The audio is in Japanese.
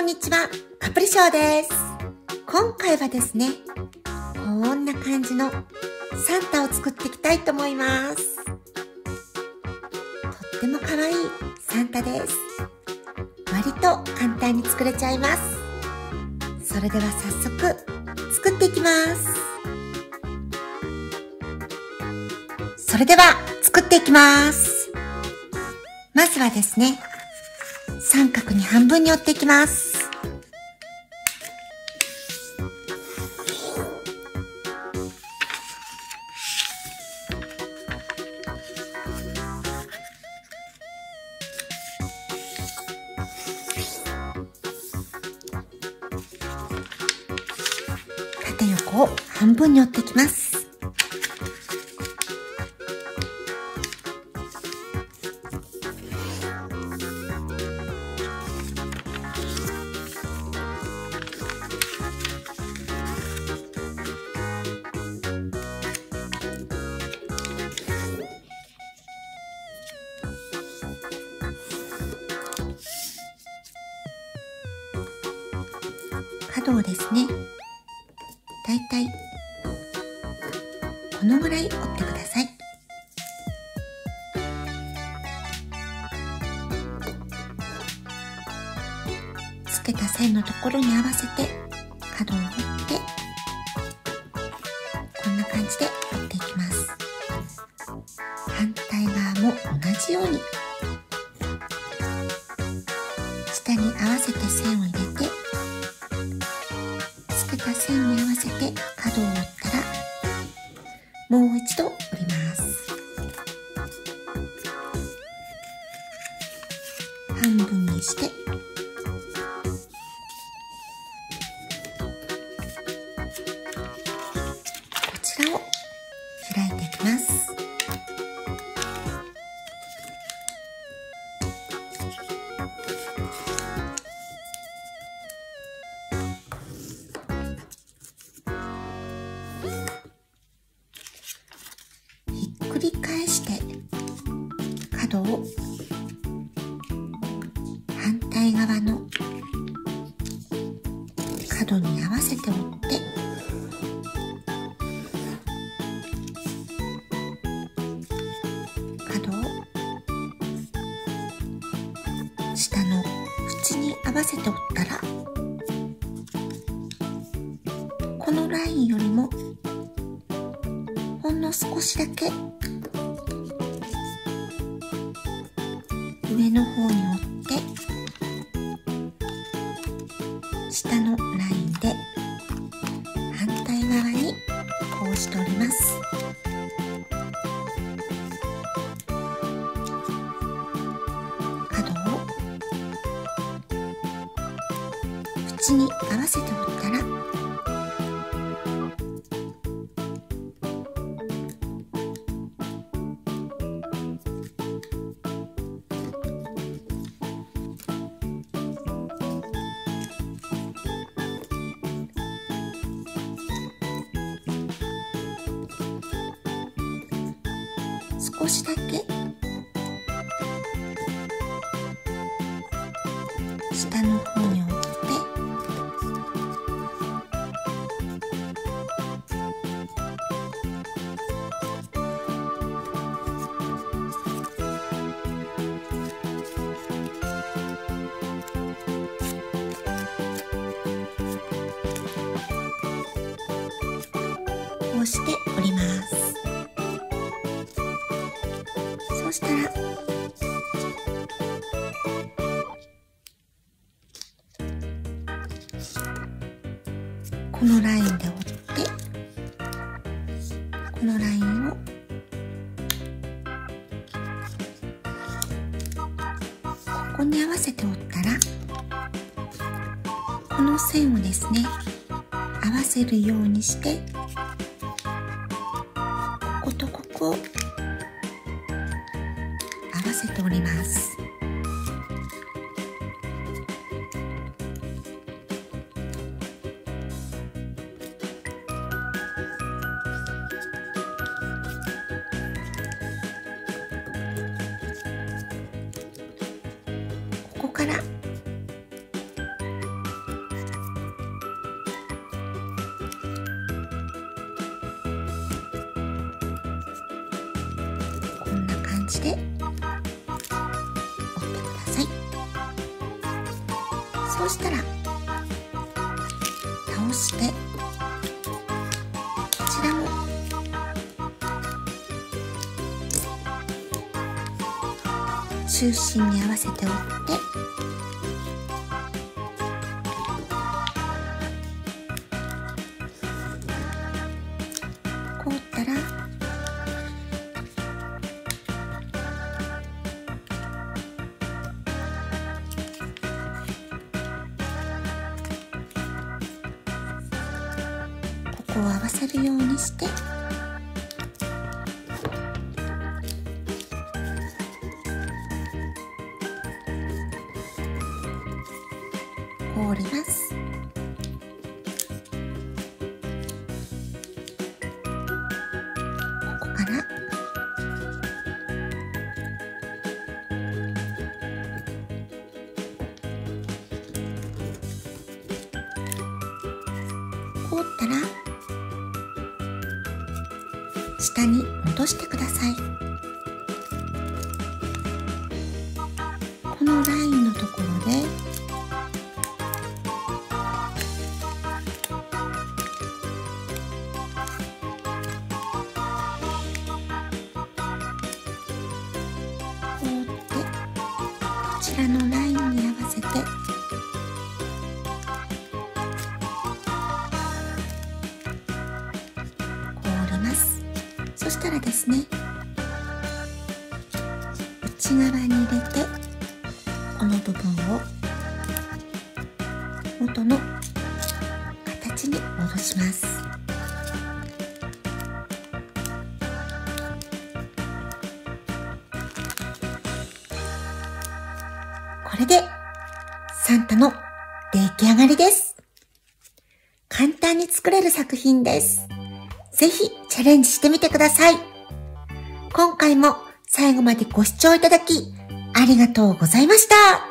んにちは、カプリショーです。今回はですね、こんな感じのサンタを作っていきたいと思います。とっても可愛いサンタです。割と簡単に作れちゃいます。それでは早速、作っていきます。それでは、作っていきます。まずはですね、三角に半分に折っていきます。を半分に折っていきます。角をですね、だいたいこのぐらい折ってください。つけた線のところに合わせて角を折ってこんな感じで折っていきます。反対側も同じように下に合わせて線を入れ半分にして。こちらを開いていきます。ひっくり返して角を対側の角に合わせて折って角を下の縁に合わせて折ったらこのラインよりもほんの少しだけ上の方に縁に合わせて折ったら？少しだけ。こうして折ります。そうしたらこのラインで折ってこのラインをここに合わせて折ったらこの線をですね合わせるようにして合わせております。ここから。こんな感じで。そうしたら倒してこちらも。中心に合わせて折って。ここを合わせるようにして。凍ります。ここから。凍ったら。下に戻してください。このラインのところでこうってこちらのライン内側に入れてこの部分を元の形に戻します。これでサンタの出来上がりです。簡単に作れる作品です。ぜひチャレンジしてみてください。今回も最後までご視聴いただきありがとうございました。